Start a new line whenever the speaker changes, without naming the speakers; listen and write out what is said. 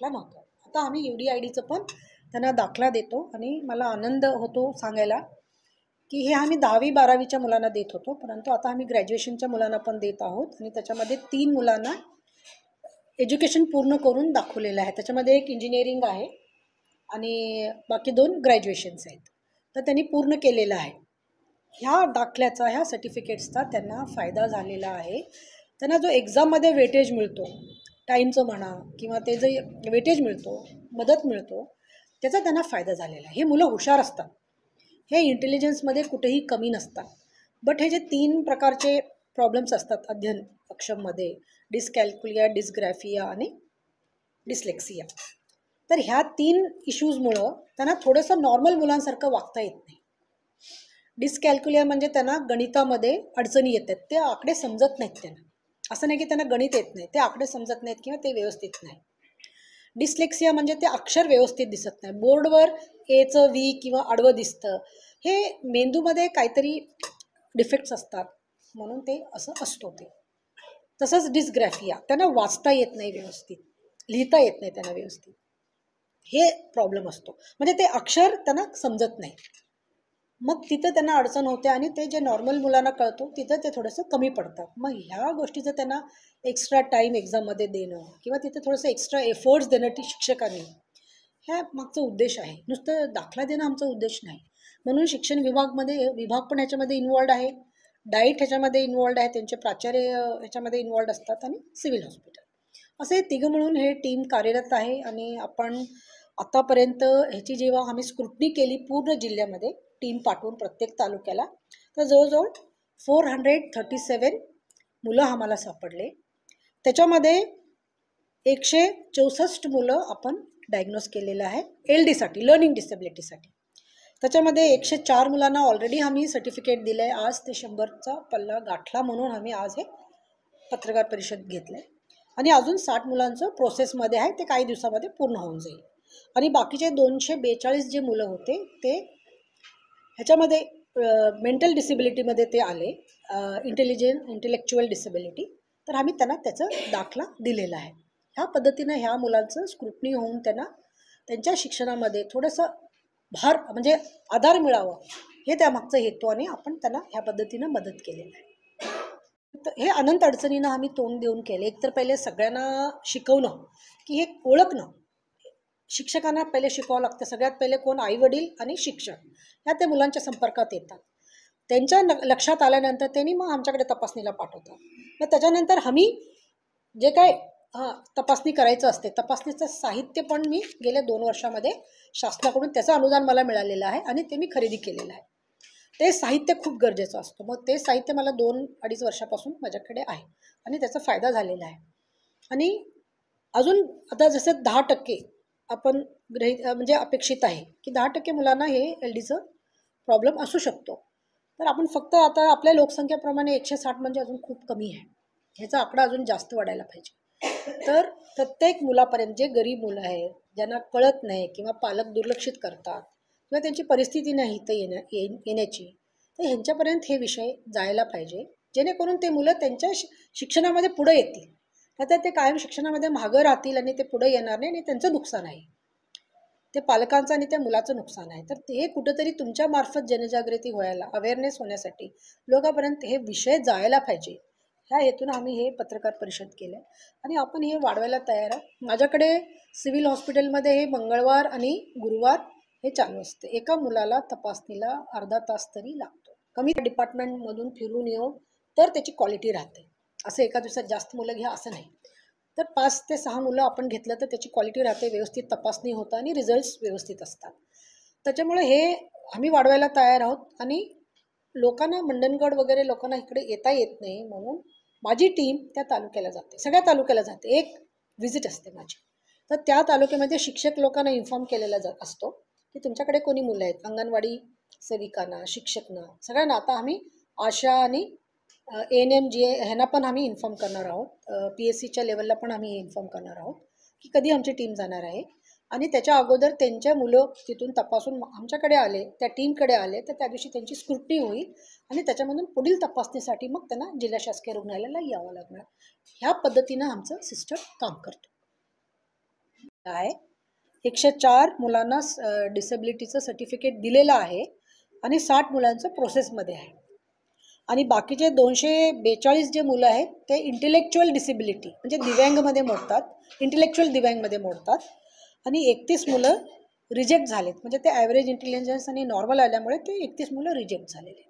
दाखला मागतो आता आम्ही यू डी आय डीचं पण त्यांना दाखला देतो आणि मला आनंद होतो सांगायला की हे आम्ही दहावी बारावीच्या मुलांना देत होतो परंतु आता आम्ही ग्रॅज्युएशनच्या मुलांना पण देत आहोत आणि त्याच्यामध्ये तीन मुलांना एज्युकेशन पूर्ण करून दाखवलेलं आहे. त्याच्यामध्ये एक इंजिनिअरिंग आहे आणि बाकी दोन ग्रॅज्युएशन्स आहेत. तर त्यांनी पूर्ण केलेलं आहे. ह्या दाखल्याचा ह्या सर्टिफिकेट्सचा त्यांना फायदा झालेला आहे. त्यांना जो एक्झाममध्ये वेटेज मिळतो टाईमचं म्हणा किंवा ते जे वेटेज मिळतो मदत मिळतो त्याचा त्यांना फायदा झालेला आहे. हे मुलं हुशार असतात. हे इंटेलिजन्समध्ये कुठेही कमी नसतात. बट हे जे तीन प्रकारचे प्रॉब्लेम्स असतात अध्ययन अक्षममध्ये डिस्कॅल्क्युलिया डिस्ग्रॅफिया आणि डिस्लेक्सिया तर ह्या तीन इश्यूजमुळं त्यांना थोडंसं नॉर्मल मुलांसारखं वागता येत नाही. डिस्कॅल्क्युलिया म्हणजे त्यांना गणितामध्ये अडचणी येत आहेत ते आकडे समजत नाहीत त्यांना. असं नाही की त्यांना गणित येत नाही ते आकडे समजत नाहीत किंवा ते व्यवस्थित नाही. डिस्लेक्सिया म्हणजे ते अक्षर व्यवस्थित दिसत नाही. बोर्डवर एचं व्ही किंवा आडवं दिसतं. हे मेंदूमध्ये काहीतरी डिफेक्ट्स असतात म्हणून ते असं असतो ते. तसंच डिस्ग्रॅफिया त्यांना वाचता येत नाही व्यवस्थित. लिहिता येत नाही त्यांना व्यवस्थित. हे प्रॉब्लेम असतो. म्हणजे ते अक्षर त्यांना समजत नाही. मग तिथं त्यांना अडचण होते आणि ते जे नॉर्मल मुलांना कळतो तिथं ते थोडंसं कमी पडतात. मग ह्या गोष्टीचं त्यांना एक्स्ट्रा टाईम एक्झाममध्ये देणं किंवा तिथं थोडंसं एक्स्ट्रा एफर्ट्स देणं ती शिक्षकांनी ह्या मागचा उद्देश आहे. नुसतं दाखला देणं आमचा उद्देश नाही. म्हणून शिक्षण विभागमध्ये विभाग पण ह्याच्यामध्ये इन्वॉल्ड आहे. डाईट ह्याच्यामध्ये इन्वॉल्ड आहे. त्यांचे प्राचार्य ह्याच्यामध्ये इन्वॉल्ड असतात आणि सिव्हिल हॉस्पिटल असे तिघं म्हणून हे टीम कार्यरत आहे आणि आपण आतापर्यंत ह्याची जेव्हा आम्ही स्क्रुटनी केली पूर्ण जिल्ह्यामध्ये टीम पाठवून प्रत्येक तालुक्याला. तर जवळजवळ फोर हंड्रेड थर्टी सेवन मुलं आम्हाला सापडले. त्याच्यामध्ये एकशे चौसष्ट मुलं आपण डायग्नोज केलेलं आहे एल डीसाठी लर्निंग डिसेबिलिटीसाठी त्याच्यामध्ये एकशे चार मुलांना ऑलरेडी आम्ही सर्टिफिकेट दिलं आहे आज ते शंभरचा पल्ला गाठला म्हणून आम्ही आज हे पत्रकार परिषद घेतलं आहे आणि अजून साठ मुलांचं प्रोसेसमध्ये आहे ते काही दिवसामध्ये पूर्ण होऊन जाईल. आणि बाकीचे दोनशे बेचाळीस जे मुलं होते ते ह्याच्यामध्ये मेंटल डिसेबिलिटीमध्ये ते आले. इंटेलिजंट इंटेलेक्च्युअल डिसेबिलिटी तर आम्ही त्यांना त्याचा दाखला दिलेला आहे. ह्या पद्धतीनं ह्या मुलांचं स्क्रुटनी होऊन त्यांना त्यांच्या शिक्षणामध्ये थोडंसं भार म्हणजे आधार मिळावा हे त्यामागचा हेतू आणि आपण त्यांना ह्या पद्धतीनं मदत केलेलं आहे. तर हे अनंत अडचणींना आम्ही तोंड देऊन केले. एक तर पहिले सगळ्यांना शिकवणं की हे ओळखणं शिक्षकांना पहिले शिकवावं लागतं. सगळ्यात पहिले कोण आईवडील आणि शिक्षक ह्या त्या मुलांच्या संपर्कात येतात. त्यांच्या न लक्षात आल्यानंतर त्यांनी मग आमच्याकडे तपासणीला पाठवतात. मग त्याच्यानंतर आम्ही जे काय हां तपासणी करायचं असते तपासणीचं साहित्य पण मी गेल्या दोन वर्षामध्ये शासनाकडून त्याचं अनुदान मला मिळालेलं आहे आणि ते मी खरेदी केलेलं आहे. ते साहित्य खूप गरजेचं असतं. मग ते साहित्य मला दोन अडीच वर्षापासून माझ्याकडे आहे आणि त्याचा फायदा झालेला आहे. आणि अजून आता जसं दहा टक्के आपण ग्रहित म्हणजे अपेक्षित आहे की दहा टक्के मुलांना हे एल डीचं प्रॉब्लेम असू शकतो. तर आपण फक्त आता आपल्या लोकसंख्येप्रमाणे एकशे साठ म्हणजे अजून खूप कमी आहे. ह्याचा आकडा अजून जास्त वाढायला पाहिजे. तर प्रत्येक मुलापर्यंत जे गरीब मुलं आहेत ज्यांना कळत नाही किंवा पालक दुर्लक्षित करतात किंवा त्यांची परिस्थिती नाही इथं येण्या येण्याची तर ह्यांच्यापर्यंत हे विषय जायला पाहिजे. जेणेकरून ते मुलं त्यांच्या शिक्षणामध्ये पुढे येतील. तर ते कायम शिक्षणामध्ये मागं राहतील आणि ते पुढे येणार नाही आणि त्यांचं नुकसान आहे. ते पालकांचं आणि त्या मुलाचं नुकसान आहे. तर ते कुठंतरी तुमच्या मार्फत जनजागृती व्हायला अवेअरनेस होण्यासाठी लोकांपर्यंत हे विषय जायला पाहिजे. ह्या हेतून आम्ही हे पत्रकार परिषद केलं आणि आपण हे वाढवायला तयार आहे माझ्याकडे सिव्हिल हॉस्पिटलमध्ये हे मंगळवार आणि गुरुवार हे चालू असते. एका मुलाला तपासणीला अर्धा तास तरी लागतो. कमी डिपार्टमेंटमधून फिरून येऊन तर त्याची क्वालिटी राहते. असं एका दिवसात जास्त मुलं घ्या असं नाही. तर पाच ते सहा मुलं आपण घेतलं तर त्याची क्वालिटी राहते व्यवस्थित तपासणी होतं आणि रिझल्ट्स व्यवस्थित असतात. त्याच्यामुळे हे आम्ही वाढवायला तयार आहोत आणि लोकांना मंडणगड वगैरे लोकांना इकडे येता येत नाही म्हणून माझी टीम त्या तालुक्याला जाते. सगळ्या तालुक्याला जाते. एक व्हिजिट असते माझी. तर त्या तालुक्यामध्ये शिक्षक लोकांना इन्फॉर्म केलेला जा असतो की तुमच्याकडे कोणी मुलं आहेत? अंगणवाडी सेविकांना शिक्षकना सगळ्यांना. आता आम्ही आशा आणि एन एम जी ए ह्यांना पण आम्ही इन्फॉर्म करणार आहोत. पी एस सीच्या लेवलला पण आम्ही इन्फॉर्म करणार आहोत की कधी आमची टीम जाणार आहे. आणि त्याच्या अगोदर त्यांच्या मुलं तिथून तपासून आमच्याकडे आले त्या टीमकडे आले तर त्या दिवशी त्यांची स्क्रुटनी होईल आणि त्याच्यामधून पुढील तपासणीसाठी मग त्यांना जिल्हा शासकीय रुग्णालयाला यावं लागणार. ह्या पद्धतीनं आमचं सिस्टम काम करतो. आहे एकशे चार मुलांना डिसेबिलिटीचं सर्टिफिकेट दिलेलं आहे आणि साठ मुलांचं प्रोसेसमध्ये आहे. आणि बाकीचे दोनशे बेचाळीस जे मुलं आहेत ते इंटेलेक्च्युअल डिसेबिलिटी म्हणजे दिव्यांगमध्ये मोडतात. इंटेलेक्च्युअल दिव्यांगमध्ये मोडतात. आणि एकतीस मुलं रिजेक्ट झालेत. म्हणजे ते ॲव्हरेज इंटेलिजन्स आणि नॉर्मल आल्यामुळे ते एकतीस मुलं रिजेक्ट झालेले